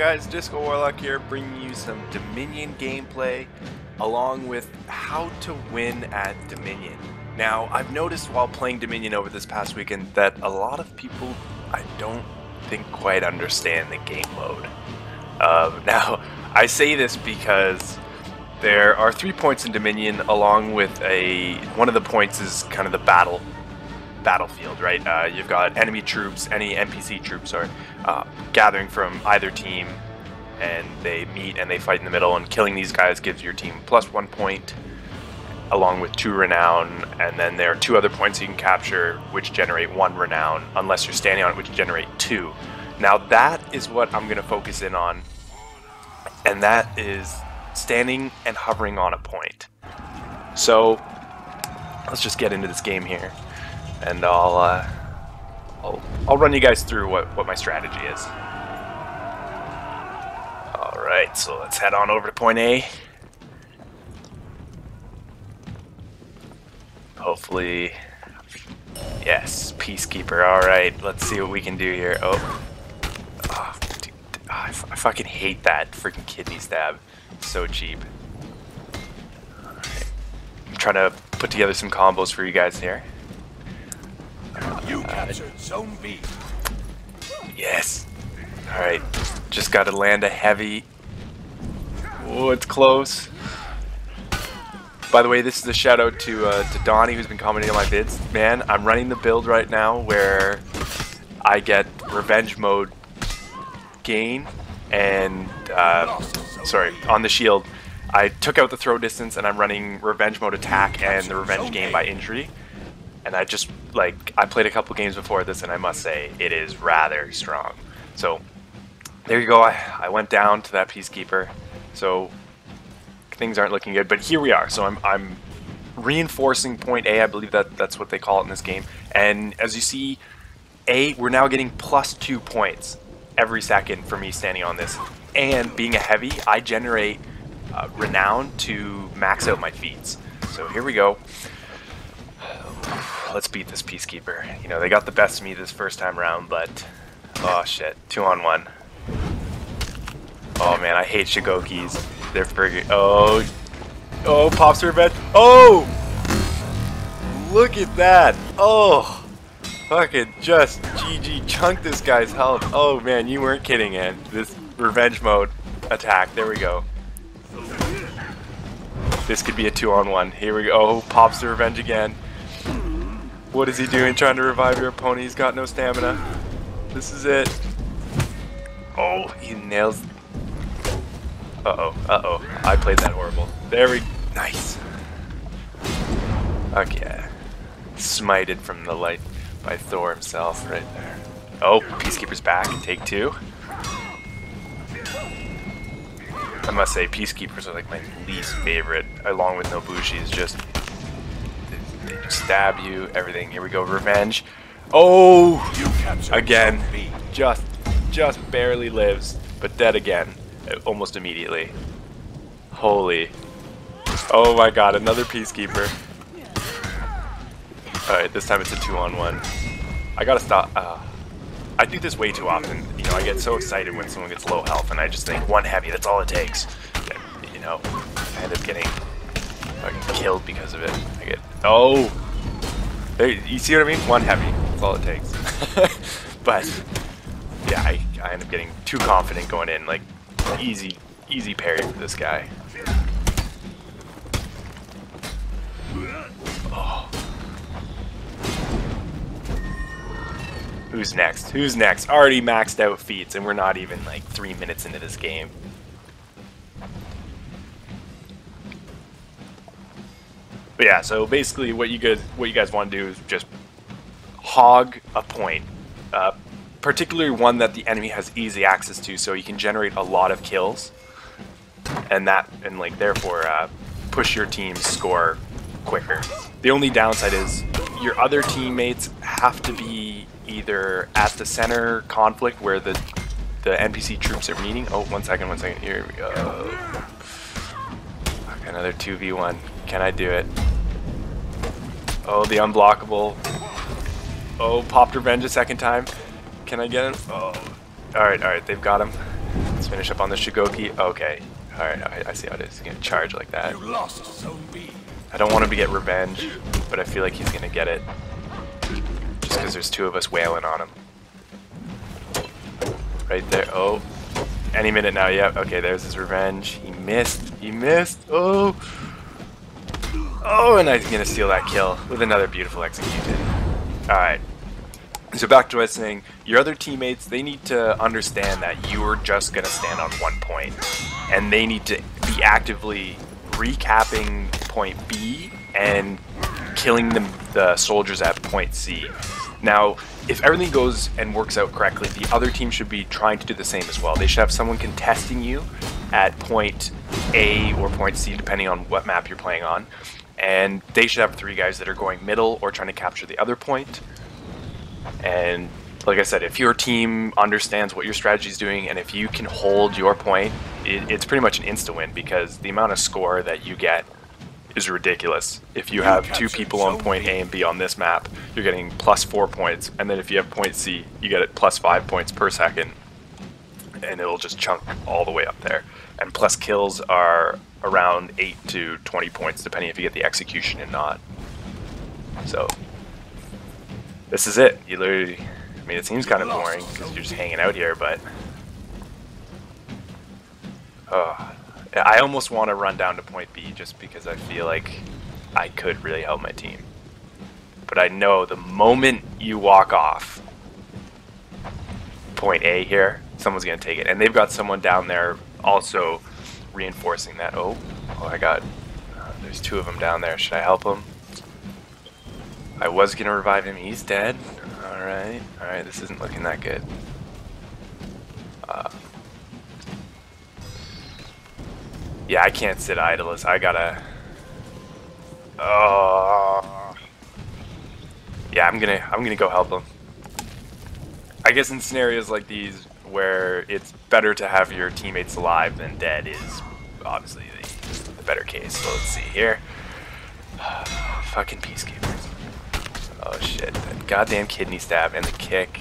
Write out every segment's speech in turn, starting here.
guys? Disco Warlock here, bringing you some Dominion gameplay, along with how to win at Dominion. Now, I've noticed while playing Dominion over this past weekend that a lot of people, I don't think quite understand the game mode. Uh, now, I say this because there are three points in Dominion, along with a one of the points is kind of the battle battlefield, right? Uh, you've got enemy troops, any NPC troops are uh, gathering from either team, and they meet and they fight in the middle. And killing these guys gives your team plus one point, along with two renown. And then there are two other points you can capture, which generate one renown, unless you're standing on it, which generate two. Now that is what I'm going to focus in on, and that is standing and hovering on a point. So let's just get into this game here and I'll, uh, I'll, I'll run you guys through what, what my strategy is. Alright, so let's head on over to point A. Hopefully, yes, Peacekeeper, alright, let's see what we can do here. Oh, oh dude, oh, I, I fucking hate that freaking kidney stab. So cheap. I'm trying to put together some combos for you guys here. Captured Zone B. Yes. Alright. Just got to land a heavy. Oh, it's close. By the way, this is a shout out to uh, to Donnie who's been commenting on my vids. Man, I'm running the build right now where I get revenge mode gain and uh, sorry on the shield. I took out the throw distance and I'm running revenge mode attack and the revenge gain by injury and I just like I played a couple games before this, and I must say it is rather strong. So there you go. I, I went down to that peacekeeper, so things aren't looking good. But here we are. So I'm I'm reinforcing point A. I believe that that's what they call it in this game. And as you see, A we're now getting plus two points every second for me standing on this. And being a heavy, I generate uh, renown to max out my feats. So here we go Oh, let's beat this Peacekeeper. You know, they got the best of me this first time around, but... Oh, shit. Two on one. Oh, man, I hate Shugokis. They're friggin... Oh... Oh, Pop's Revenge. Oh! Look at that! Oh! Fucking just GG chunk this guy's health. Oh, man, you weren't kidding, man. This revenge mode attack. There we go. This could be a two on one. Here we go. Oh, Pop's revenge again. What is he doing trying to revive your opponent? He's got no stamina. This is it. Oh, he nails. Uh-oh, uh-oh. I played that horrible. There we... Nice. Okay. Smited from the light by Thor himself right there. Oh, Peacekeeper's back. Take two. I must say, Peacekeepers are like my least favorite, along with Nobushi, is just stab you, everything. Here we go, revenge. Oh, again, just, just barely lives, but dead again, almost immediately. Holy. Oh my god, another Peacekeeper. Alright, this time it's a two-on-one. I gotta stop. Uh, I do this way too often. You know, I get so excited when someone gets low health, and I just think one heavy, that's all it takes. You know, I end up getting fucking killed because of it. I get oh, there, you see what I mean? One heavy. That's all it takes. but yeah, I, I end up getting too confident going in. Like easy, easy parry for this guy. Oh. Who's next? Who's next? Already maxed out feats, and we're not even like three minutes into this game. But yeah, so basically what you guys what you guys want to do is just hog a point, uh, particularly one that the enemy has easy access to, so you can generate a lot of kills, and that and like therefore uh, push your team's score quicker. The only downside is your other teammates have to be either at the center conflict where the the NPC troops are meeting. Oh, one second, one second. Here we go. Another 2v1. Can I do it? Oh, the unblockable. Oh, popped revenge a second time. Can I get him? Oh. Alright, alright, they've got him. Let's finish up on the Shugoki. Okay. Alright, I, I see how it is. He's gonna charge like that. You lost Zone B. I don't want him to get revenge, but I feel like he's gonna get it. Just because there's two of us wailing on him. Right there. Oh. Any minute now, yep. Okay, there's his revenge. He missed. He missed. Oh. Oh, and I'm gonna steal that kill with another beautiful execution. Alright. So back to what I was saying, your other teammates, they need to understand that you are just going to stand on one. And they need to be actively recapping point B and killing the, the soldiers at point C. Now, if everything goes and works out correctly, the other team should be trying to do the same as well. They should have someone contesting you at point A or point C, depending on what map you're playing on. And they should have three guys that are going middle or trying to capture the other point. and like I said, if your team understands what your strategy is doing, and if you can hold your point, it, it's pretty much an insta win because the amount of score that you get is ridiculous. If you have two people on point A and B on this map, you're getting plus four points, and then if you have point C, you get it plus five points per second, and it'll just chunk all the way up there. And plus kills are around eight to twenty points, depending if you get the execution or not. So this is it. You literally, I mean, it seems kind of boring because you're just hanging out here, but oh, I almost want to run down to point B just because I feel like I could really help my team. But I know the moment you walk off point A here, someone's gonna take it, and they've got someone down there also reinforcing that. Oh, oh, I got. Uh, there's two of them down there. Should I help them? I was gonna revive him. He's dead. Alright. Alright, this isn't looking that good. Uh, yeah, I can't sit idle. I gotta... Oh... Yeah, I'm gonna I'm gonna go help him. I guess in scenarios like these where it's better to have your teammates alive than dead is obviously the, the better case. So let's see here. Fucking peacekeepers. Oh shit, that goddamn kidney stab and the kick.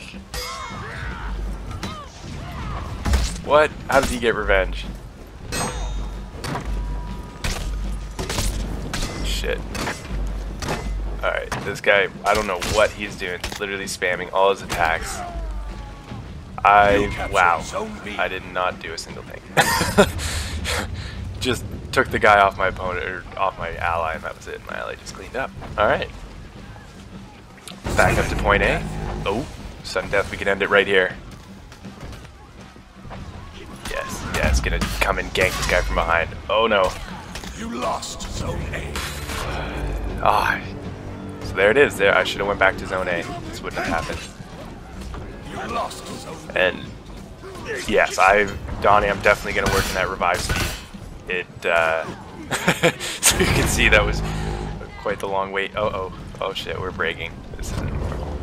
What? How did he get revenge? Shit. Alright, this guy, I don't know what he's doing. Literally spamming all his attacks. I, wow, I did not do a single thing. just took the guy off my opponent, or off my ally, and that was it. My ally just cleaned up. Alright. Back up to point A. Oh, sudden death. We can end it right here. Yes, yes. Gonna come and gank this guy from behind. Oh no. You lost Zone A. Ah. So there it is. There. I should have went back to Zone A. This wouldn't have happened. You And yes, I, Donnie, I'm definitely gonna work in that revive speed. It. Uh, so you can see that was quite the long wait. Oh oh. Oh shit, we're breaking. This isn't normal.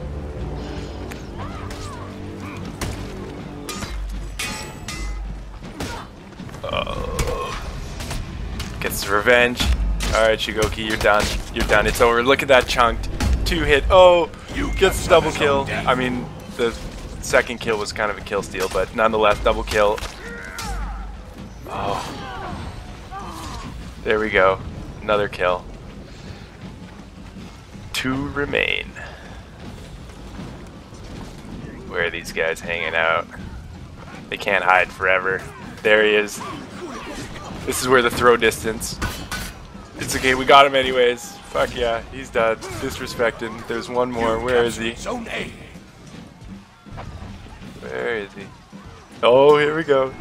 Oh. Gets revenge. Alright, Shugoki, you're done. You're done. It's over. Look at that chunked. Two hit. Oh! Gets the double kill. I mean, the second kill was kind of a kill steal, but nonetheless, double kill. Oh. There we go. Another kill. Two remain. Where are these guys hanging out? They can't hide forever. There he is. This is where the throw distance. It's okay, we got him anyways. Fuck yeah, he's dead. Disrespected. There's one more. Where is he? Where is he? Oh, here we go.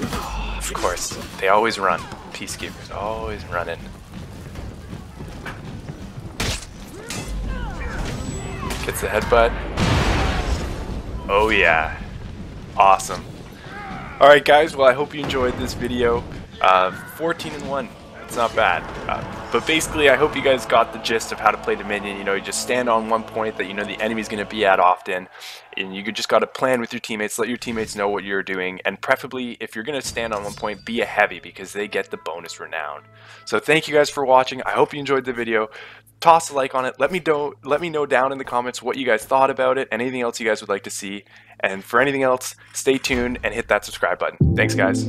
Of course, they always run. Peacekeepers always running. Gets the headbutt. Oh yeah. Awesome. Alright guys, well I hope you enjoyed this video. Uh, 14 and 1. It's not bad. Uh, but basically, I hope you guys got the gist of how to play Dominion. You know, you just stand on one point that you know the enemy's going to be at often, and you just got to plan with your teammates, let your teammates know what you're doing, and preferably, if you're going to stand on one point, be a heavy because they get the bonus renown. So thank you guys for watching. I hope you enjoyed the video. Toss a like on it. Let me know. Let me know down in the comments what you guys thought about it. Anything else you guys would like to see. And for anything else, stay tuned and hit that subscribe button. Thanks, guys.